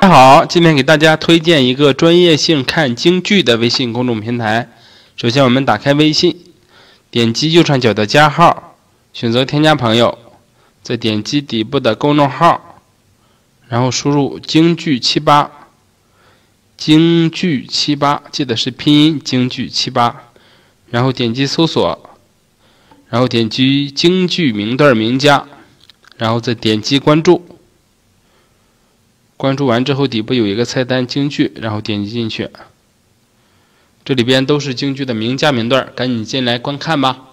大家好，今天给大家推荐一个专业性看京剧的微信公众平台。首先，我们打开微信，点击右上角的加号，选择添加朋友，再点击底部的公众号，然后输入“京剧七八”，京剧七八，记得是拼音“京剧七八”，然后点击搜索，然后点击京剧名段名家，然后再点击关注。关注完之后，底部有一个菜单京剧，然后点击进去，这里边都是京剧的名家名段，赶紧进来观看吧。